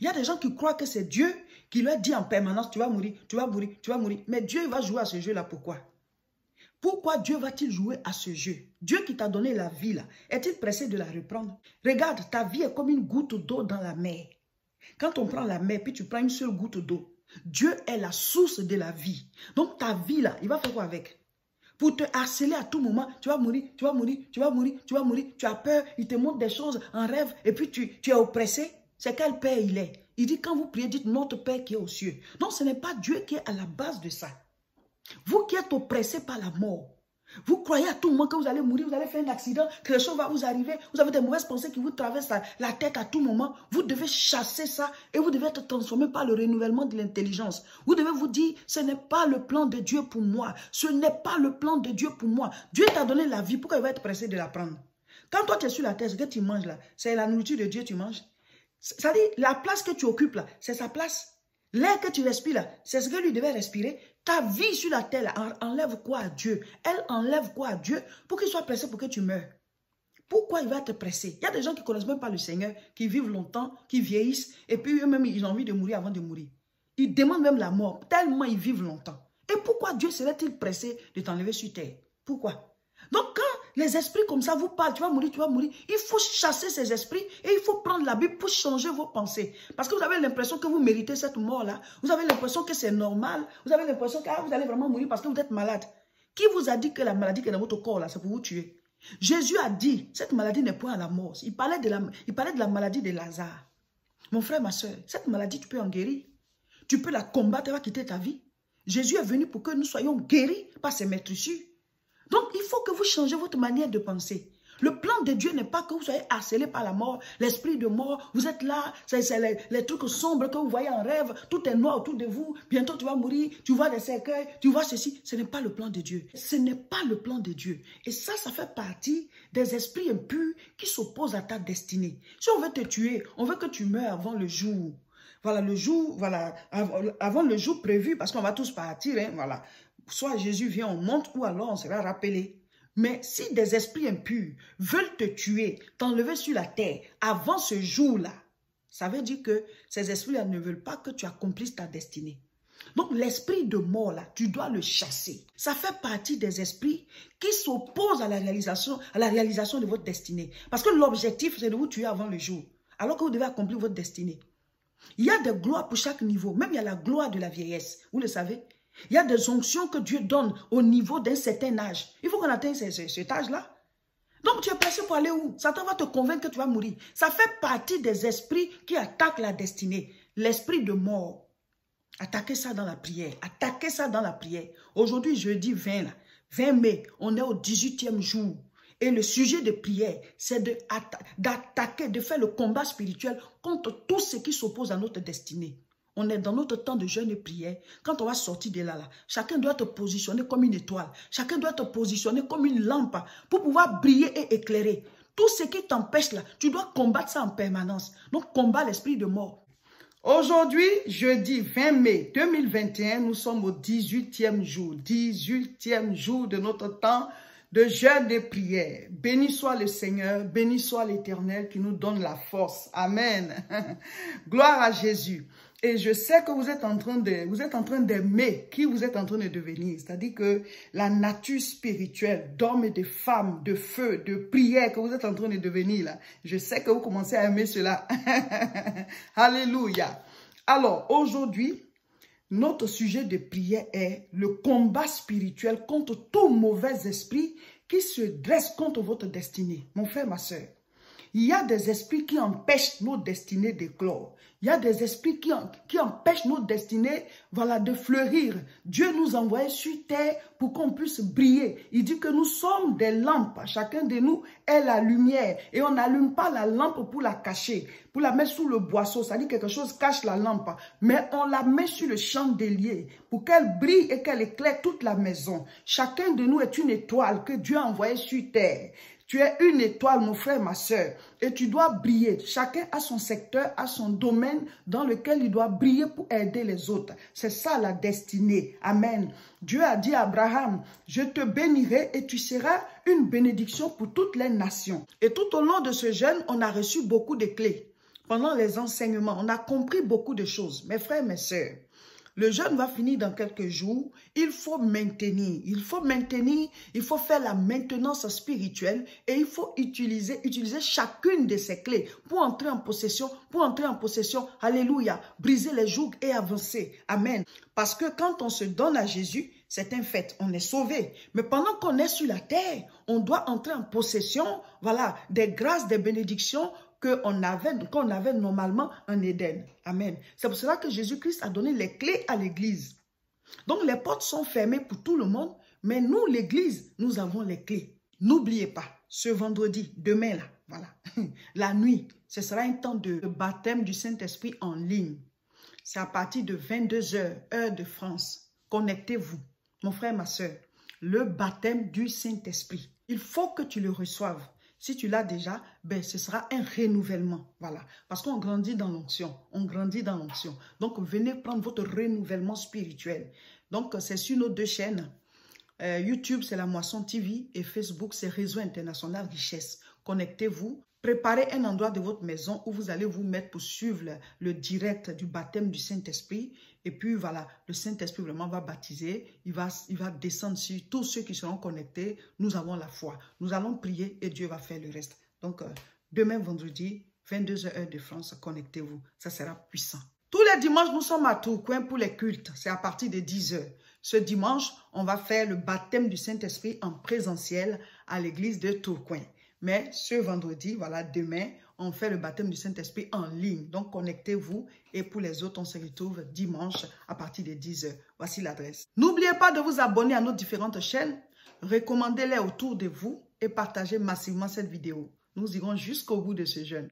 Il y a des gens qui croient que c'est Dieu qui leur dit en permanence, tu vas mourir, tu vas mourir, tu vas mourir. Mais Dieu va jouer à ce jeu-là, pourquoi? Pourquoi Dieu va-t-il jouer à ce jeu? Dieu qui t'a donné la vie, là, est-il pressé de la reprendre? Regarde, ta vie est comme une goutte d'eau dans la mer. Quand on prend la mer, puis tu prends une seule goutte d'eau, Dieu est la source de la vie. Donc ta vie, là, il va faire quoi avec? Pour te harceler à tout moment. Tu vas mourir, tu vas mourir, tu vas mourir, tu vas mourir. Tu as peur, il te montre des choses en rêve et puis tu, tu es oppressé. C'est quel Père il est Il dit quand vous priez, dites notre Père qui est aux cieux. Donc ce n'est pas Dieu qui est à la base de ça. Vous qui êtes oppressé par la mort, vous croyez à tout moment que vous allez mourir, vous allez faire un accident, que quelque chose va vous arriver, vous avez des mauvaises pensées qui vous traversent la, tête à tout moment. Vous devez chasser ça et vous devez être transformé par le renouvellement de l'intelligence. Vous devez vous dire, ce n'est pas le plan de Dieu pour moi. Ce n'est pas le plan de Dieu pour moi. Dieu t'a donné la vie, pourquoi il va être pressé de la prendre? Quand toi tu es sur la terre, ce que tu manges là, c'est la nourriture de Dieu tu manges? C'est-à-dire, la place que tu occupes là, c'est sa place. L'air que tu respires là, c'est ce que lui devait respirer. Ta vie sur la terre enlève quoi à Dieu? Elle enlève quoi à Dieu pour qu'il soit pressé pour que tu meurs? Pourquoi il va te presser? Il y a des gens qui ne connaissent même pas le Seigneur, qui vivent longtemps, qui vieillissent, et puis eux-mêmes, ils ont envie de mourir avant de mourir. Ils demandent même la mort, tellement ils vivent longtemps. Et pourquoi Dieu serait-il pressé de t'enlever sur terre? Pourquoi? Donc quand les esprits comme ça vous parlent, tu vas mourir, tu vas mourir. Il faut chasser ces esprits et il faut prendre la Bible pour changer vos pensées. Parce que vous avez l'impression que vous méritez cette mort-là. Vous avez l'impression que c'est normal. Vous avez l'impression que ah, vous allez vraiment mourir parce que vous êtes malade. Qui vous a dit que la maladie qui est dans votre corps, là, c'est pour vous tuer? Jésus a dit, cette maladie n'est point à la mort. Il parlait, de la, maladie de Lazare. Mon frère, ma soeur, cette maladie, tu peux en guérir. Tu peux la combattre, elle va quitter ta vie. Jésus est venu pour que nous soyons guéris par ses maîtrissures. Donc, il faut que vous changez votre manière de penser. Le plan de Dieu n'est pas que vous soyez harcelé par la mort, l'esprit de mort. Vous êtes là, c'est les, trucs sombres que vous voyez en rêve. Tout est noir autour de vous. Bientôt, tu vas mourir. Tu vois des cercueils. Tu vois ceci. Ce n'est pas le plan de Dieu. Ce n'est pas le plan de Dieu. Et ça, ça fait partie des esprits impurs qui s'opposent à ta destinée. Si on veut te tuer, on veut que tu meurs avant le jour. Voilà, le jour, voilà, avant le jour prévu, parce qu'on va tous partir, hein, voilà soit Jésus vient, on monte, ou alors on sera rappelé. Mais si des esprits impurs veulent te tuer, t'enlever sur la terre avant ce jour-là, ça veut dire que ces esprits-là ne veulent pas que tu accomplisses ta destinée. Donc l'esprit de mort, là, tu dois le chasser. Ça fait partie des esprits qui s'opposent à la réalisation, à la réalisation de votre destinée. Parce que l'objectif, c'est de vous tuer avant le jour, alors que vous devez accomplir votre destinée. Il y a des gloires pour chaque niveau. Même il y a la gloire de la vieillesse. Vous le savez il y a des onctions que Dieu donne au niveau d'un certain âge. Il faut qu'on atteigne cet âge-là. Donc tu es pressé pour aller où? Satan va te convaincre que tu vas mourir. Ça fait partie des esprits qui attaquent la destinée. L'esprit de mort. Attaquez ça dans la prière. Attaquez ça dans la prière. Aujourd'hui, jeudi 20, 20 mai, on est au 18e jour. Et le sujet de prière, c'est d'attaquer, de faire le combat spirituel contre tout ce qui s'oppose à notre destinée. On est dans notre temps de jeûne et prière. Quand on va sortir de là, là, chacun doit te positionner comme une étoile. Chacun doit te positionner comme une lampe pour pouvoir briller et éclairer. Tout ce qui t'empêche là, tu dois combattre ça en permanence. Donc, combat l'esprit de mort. Aujourd'hui, jeudi 20 mai 2021, nous sommes au 18e jour. 18e jour de notre temps de jeûne et prière. Béni soit le Seigneur, béni soit l'Éternel qui nous donne la force. Amen. Gloire à Jésus. Et je sais que vous êtes en train de, vous êtes en train d'aimer qui vous êtes en train de devenir. C'est-à-dire que la nature spirituelle d'hommes et de femmes, de feu, de prière que vous êtes en train de devenir là. Je sais que vous commencez à aimer cela. Alléluia. Alors, aujourd'hui, notre sujet de prière est le combat spirituel contre tout mauvais esprit qui se dresse contre votre destinée. Mon frère, ma soeur, il y a des esprits qui empêchent nos destinées d'éclore. Il y a des esprits qui, qui empêchent nos destinées voilà, de fleurir. Dieu nous envoie sur terre pour qu'on puisse briller. Il dit que nous sommes des lampes. Chacun de nous est la lumière. Et on n'allume pas la lampe pour la cacher, pour la mettre sous le boisseau. Ça dit quelque chose cache la lampe. Mais on la met sur le chandelier pour qu'elle brille et qu'elle éclaire toute la maison. Chacun de nous est une étoile que Dieu a envoyée sur terre. Tu es une étoile, mon frère, ma soeur, et tu dois briller. Chacun a son secteur, a son domaine dans lequel il doit briller pour aider les autres. C'est ça la destinée. Amen. Dieu a dit à Abraham, je te bénirai et tu seras une bénédiction pour toutes les nations. Et tout au long de ce jeûne, on a reçu beaucoup de clés. pendant les enseignements, on a compris beaucoup de choses. Mes frères, mes sœurs, le jeûne va finir dans quelques jours. Il faut maintenir, il faut maintenir, il faut faire la maintenance spirituelle et il faut utiliser, utiliser chacune de ces clés pour entrer en possession, pour entrer en possession, alléluia, briser les jougs et avancer. Amen. Parce que quand on se donne à Jésus, c'est un fait, on est sauvé. Mais pendant qu'on est sur la terre, on doit entrer en possession, voilà, des grâces, des bénédictions qu'on avait, normalement en Éden. Amen. C'est pour cela que Jésus-Christ a donné les clés à l'Église. Donc les portes sont fermées pour tout le monde, mais nous, l'Église, nous avons les clés. N'oubliez pas, ce vendredi, demain là, voilà, la nuit, ce sera un temps de baptême du Saint-Esprit en ligne. C'est à partir de 22h, heure de France. Connectez-vous, mon frère, ma soeur. Le baptême du Saint-Esprit. Il faut que tu le reçoives. Si tu l'as déjà, ben, ce sera un renouvellement. Voilà. Parce qu'on grandit dans l'onction. On grandit dans l'onction. Donc, venez prendre votre renouvellement spirituel. Donc, c'est sur nos deux chaînes. Euh, YouTube, c'est la Moisson TV et Facebook, c'est Réseau International Richesse. Connectez-vous. Préparez un endroit de votre maison où vous allez vous mettre pour suivre le, direct du baptême du Saint-Esprit. Et puis voilà, le Saint-Esprit vraiment va baptiser. Il va, descendre sur tous ceux qui seront connectés. Nous avons la foi. Nous allons prier et Dieu va faire le reste. Donc, euh, demain vendredi, 22h heure de France, connectez-vous. Ça sera puissant. Tous les dimanches, nous sommes à Tourcoing pour les cultes. C'est à partir de 10h. Ce dimanche, on va faire le baptême du Saint-Esprit en présentiel à l'église de Tourcoing. Mais ce vendredi, voilà, demain, on fait le baptême du Saint-Esprit en ligne. Donc, connectez-vous. Et pour les autres, on se retrouve dimanche à partir de 10h. Voici l'adresse. N'oubliez pas de vous abonner à nos différentes chaînes. Recommandez-les autour de vous et partagez massivement cette vidéo. Nous irons jusqu'au bout de ce jeûne.